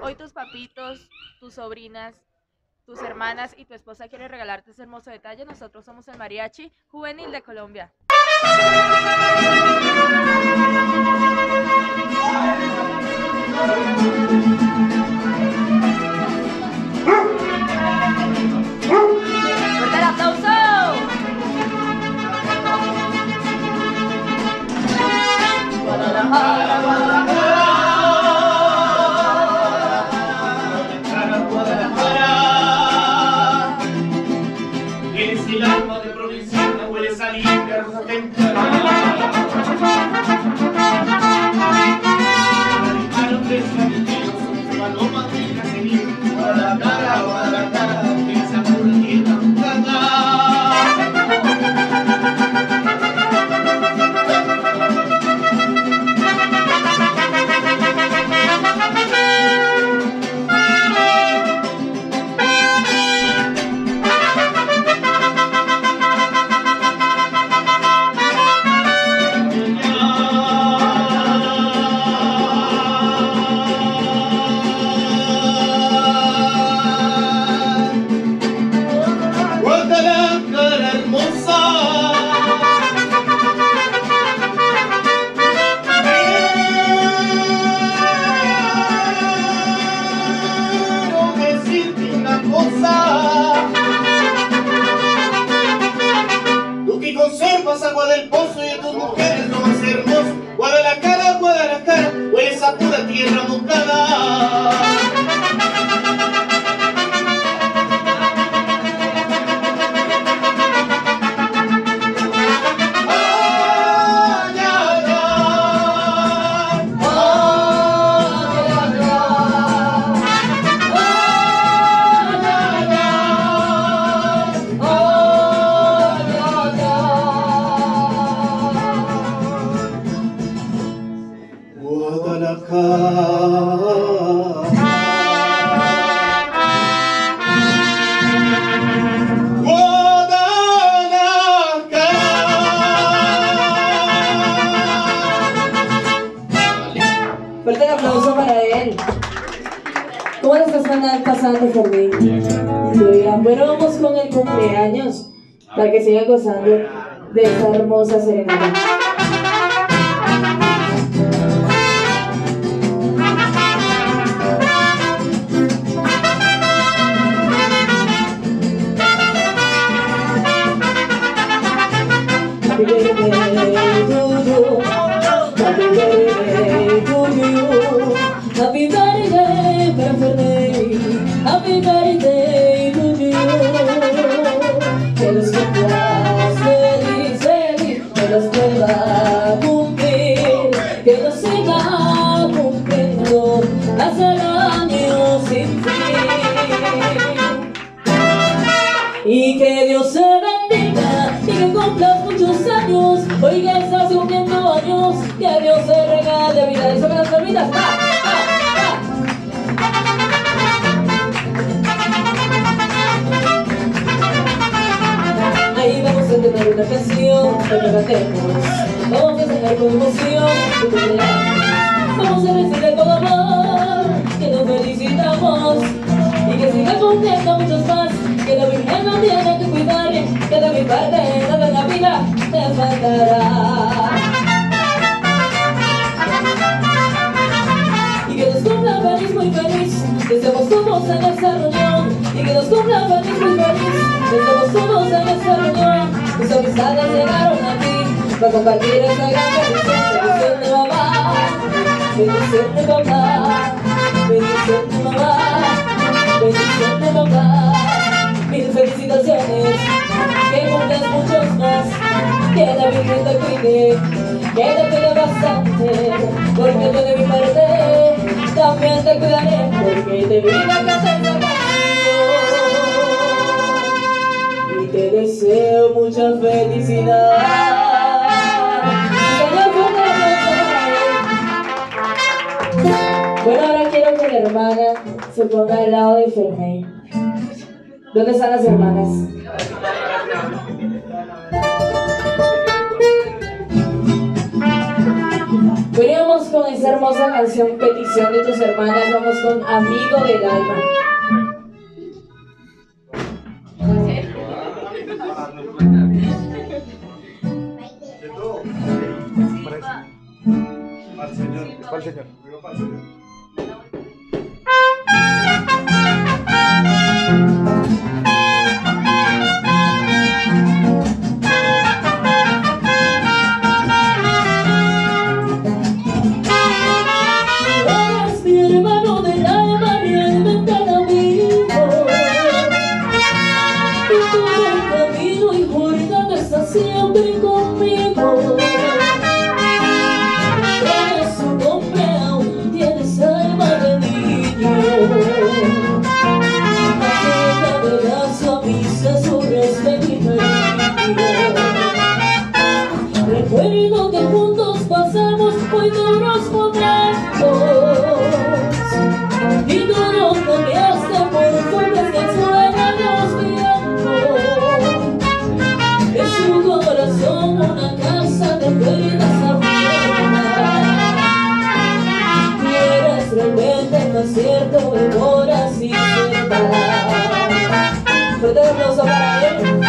Hoy tus papitos, tus sobrinas, tus hermanas y tu esposa quieren regalarte ese hermoso detalle. Nosotros somos el Mariachi Juvenil de Colombia. Tierra ¿Cómo le estás pasa- pasando? Muy bien. Bueno, vamos con el cumpleaños para que siga gozando de esa hermosa serenata. Vamos a cenar con emoción. Vamos a decirle con amor que nos felicitamos y que siga cumpliendo muchos más. Que la Virgen no tiene que cuidar, que de mi parte nada en la vida te faltará. Y que nos cumpla feliz, muy feliz, que estemos todos en esta reunión. Y que nos cumpla feliz, muy feliz, que todos en esta reunión. Tus amistades llegaron aquí para compartir esta gran bendición. Bendición de mamá, bendición de papá, bendición de mamá, bendición de papá. Mil felicitaciones, que cumplas muchos más, que la Virgen te cuide, que te cuide bastante, porque yo de mi parte también te cuidaré, porque te vine a cantar te deseo mucha felicidad. Bueno, ahora quiero que mi hermana se ponga al lado de Fermín. ¿Dónde están las hermanas? Veníamos con esa hermosa canción Petición de tus hermanas, vamos con Amigo del Alma. Para el Para el Señor. Deus, para ele.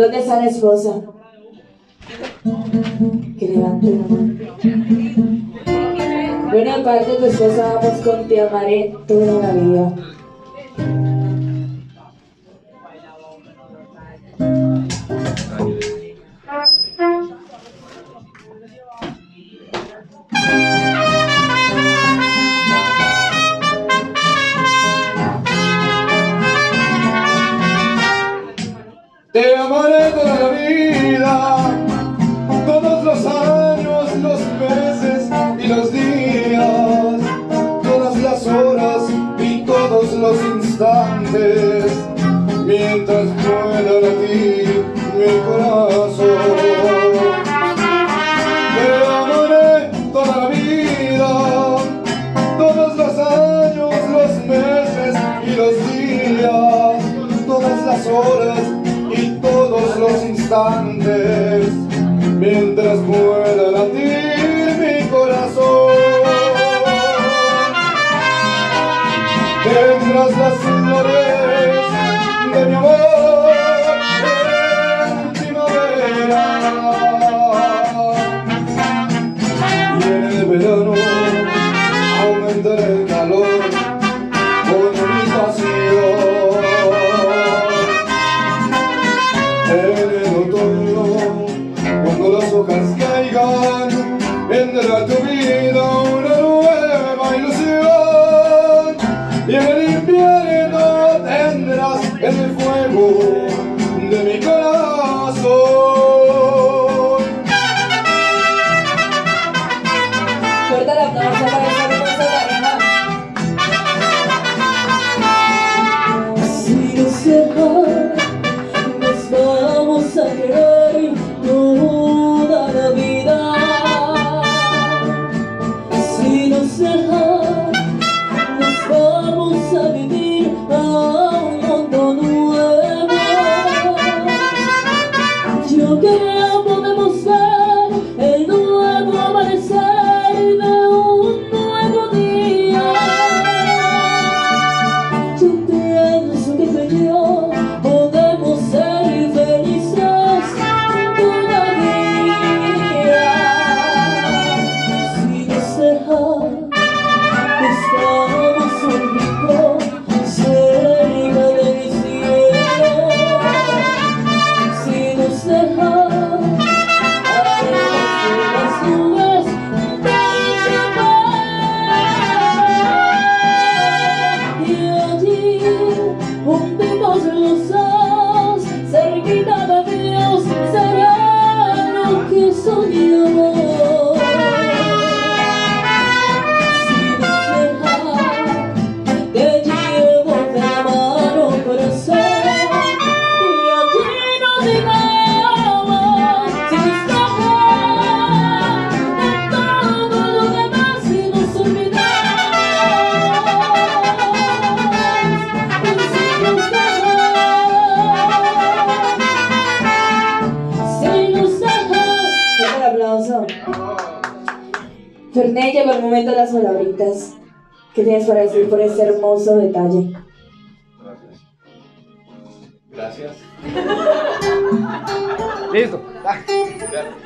¿Dónde está la esposa? Que levante la mano. Bueno, aparte tu esposa, vamos pues, con te amaré toda la vida. Ferney, llegó el momento de las palabritas. ¿Qué tienes para decir por este hermoso detalle? Gracias. Listo.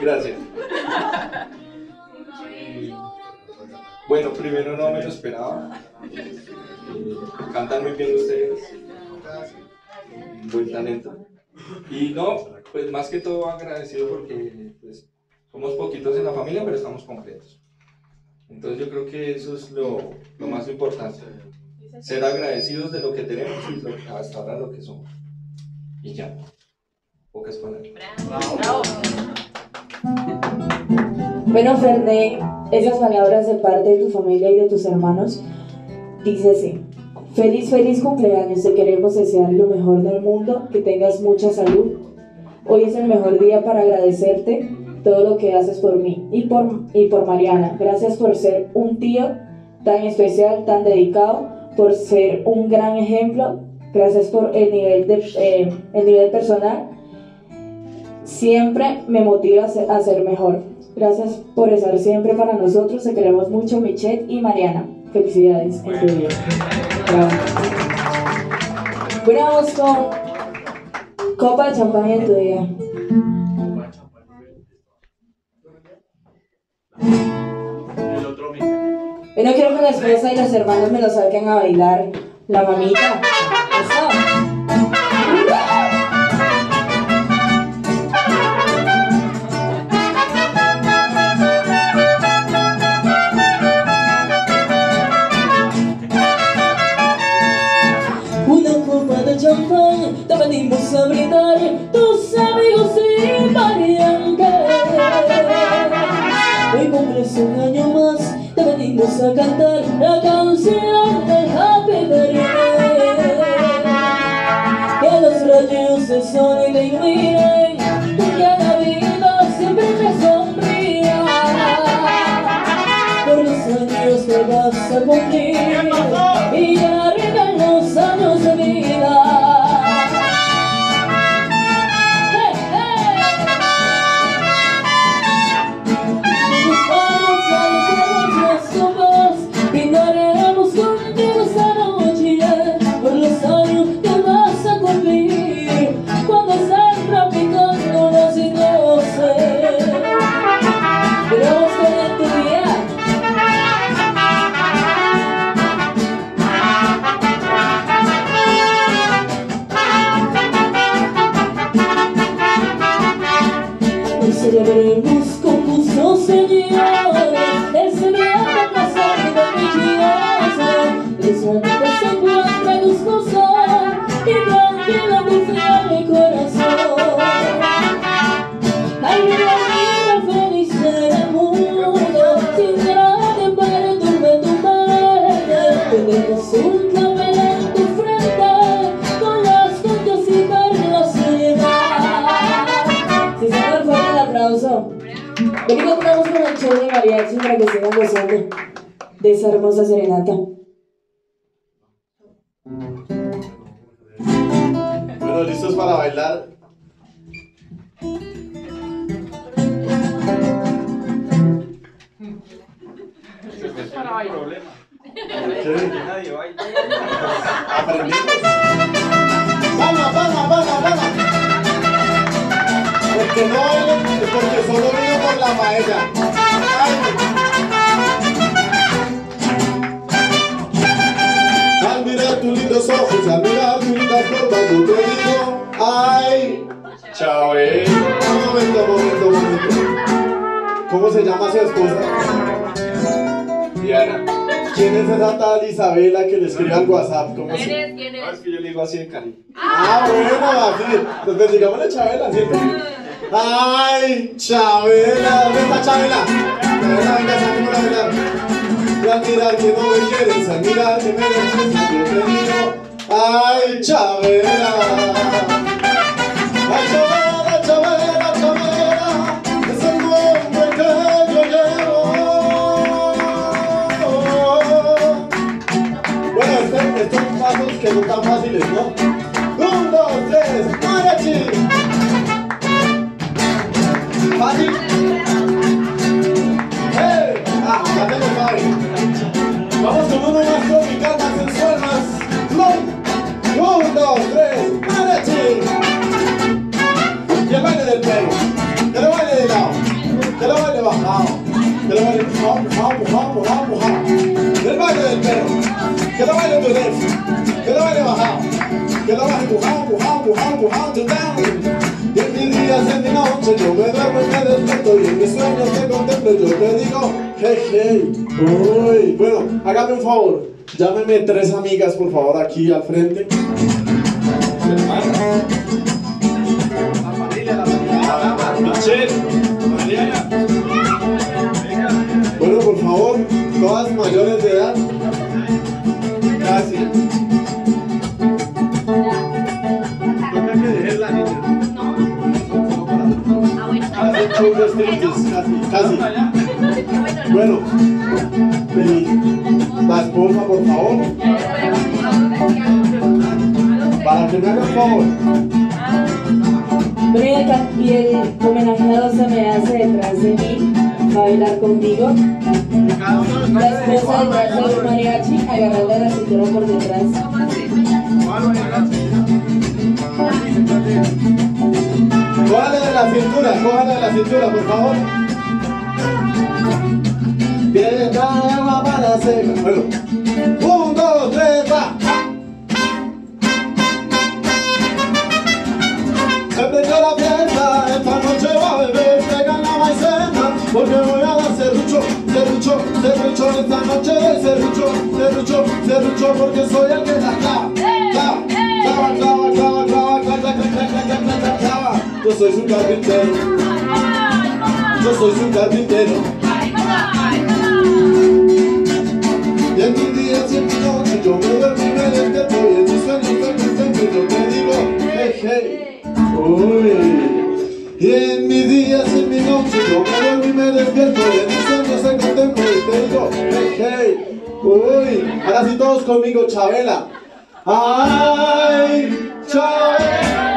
Gracias. Bueno, primero no me lo esperaba. Cantan muy bien ustedes. Un buen talento. Y no, pues más que todo agradecido porque pues, somos poquitos en la familia, pero estamos completos. Entonces yo creo que eso es lo, lo más importante. Ser agradecidos de lo que tenemos y lo- hasta ahora lo que somos. Y ya. Pocas palabras. Bravo. Bueno, Ferney, esas palabras de parte de tu familia y de tus hermanos, dice así. Feliz, feliz cumpleaños, te queremos desear lo mejor del mundo, que tengas mucha salud. Hoy es el mejor día para agradecerte todo lo que haces por mí y por, y por Mariana. Gracias por ser un tío tan especial, tan dedicado, por ser un gran ejemplo. Gracias por el nivel, de, eh, el nivel personal. Siempre me motiva a ser, a ser mejor. Gracias por estar siempre para nosotros. Te queremos mucho, Michelle y Mariana. Felicidades día. Bravo. Bueno, vamos con copa de champán en tu día. Yo no quiero que la esposa y los hermanos me lo saquen a bailar. La mamita. Hermosa serenata. Bueno, ¿listos para bailar? Nadie baila. Aprendimos. Vamos, vamos, vamos, vamos. Porque no porque solo vino por la paella. Lindos ojos, al mirar tu linda forma, yo te digo, ay, Chabelo. Un momento, momento, momento. ¿Cómo se llama su esposa? Diana. ¿Quién es esa tal Isabela que le escribe al WhatsApp? ¿Cómo se ¿Quién es? ¿Quién es es? que yo le digo así de cariño. Ah, bueno, así. Pues bendigámosle Chabela, ¿cierto? Ay, Chabela, ¿dónde está Chabela? Chabela, venga, saquémosla a bailar. Al mirar que no me quieres, al mirar que me dejas, yo te digo, ay, Chabela. Ay, Chabela, Chabela, Chabela, es el nombre que yo llevo. Bueno, este- estos pasos que son tan fáciles, ¿no? Un, dos, tres, mariachi. Fácil. Vamos con uno más tropical, más sensual, más flow. Un, dos, tres, mariachi. Y el baile del pelo. Que lo baile de lado. Que lo baile bajado. Que lo baile pujado, pujado, pujado, pujado, pujado. El baile del pelo. Que lo baile tu derecho. Que lo baile bajado. Que lo baile pujado, pujado, pujado, pujado, to down. Y en mis días, en mi noche, yo me duermo y me despierto. Y en mis sueños te contemplo, yo te digo hey, hey, uy. Bueno, hágame un favor, llámeme tres amigas, por favor, aquí al frente. Michelle, Mariana. Bueno, por favor, todas mayores de edad. Gracias. La casi, casi. Bueno, la esposa, por favor, para que me haga un favor. Bueno, y el homenajeado se me hace detrás de mí, va a bailar conmigo. La esposa detrás del mariachi, agarrando la cintura por detrás. Cójale de la cintura, cójale de la cintura, por favor. Piedra agua para dos, tres, va. Se la esta noche va a beber, la maicena, porque voy a dar serrucho, serrucho, serrucho, esta noche doy serrucho, serrucho, serrucho, porque soy el que Yo soy su carpintero. Yo soy su carpintero. En mis días y en mi noche yo me duermo y me despierto, y en mis sueños contemplo, yo te digo, hey, hey. Uy. Y en mis días y en mi noche yo me duermo y me despierto y en mis sueños te contemplo y te digo, hey, hey, uy, ahora sí todos conmigo, Chabela. Ay, Chabela.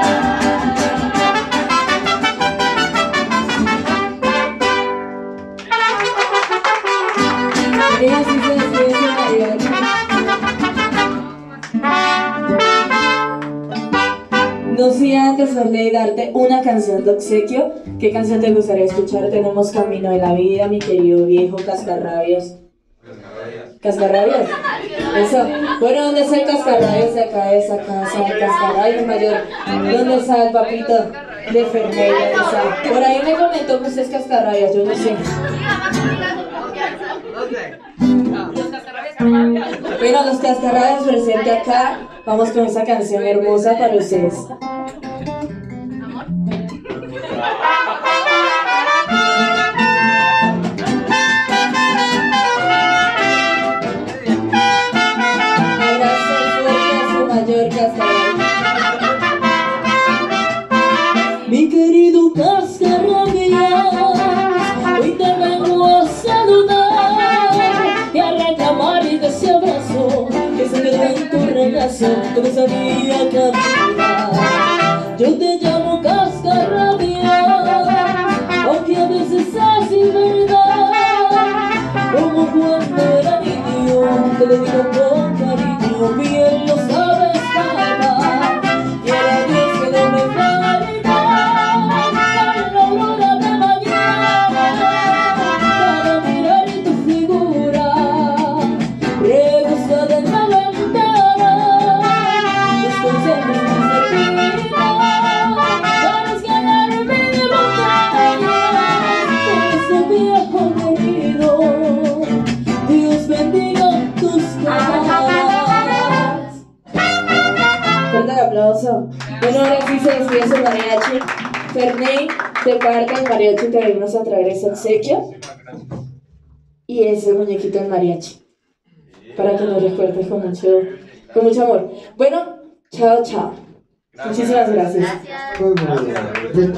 No antes de darte una canción de obsequio. ¿Qué canción te gustaría escuchar? Tenemos Camino de la Vida, mi querido viejo Cascarrabias. ¿Cascarrabias? Eso. Bueno, ¿dónde está el Cascarrabias de acá, de esa casa? El Cascarrabias mayor. ¿Dónde está el papito de Fernández? Por ahí me comentó que usted es Cascarrabias, yo no sé. Bueno, los cascarrabias presente acá. Vamos con esa canción hermosa para ustedes. Mi querido tu regazo cuando salía a caminar. Yo te llamo cascarrabias, aunque a veces es verdad, como cuando era niño, te lo digo con cariño, bien mariachi te venimos a traer ese obsequio. Y ese muñequito del mariachi. Para que nos recuerdes con mucho, con mucho amor. Bueno, chao, chao. Muchísimas gracias. Gracias.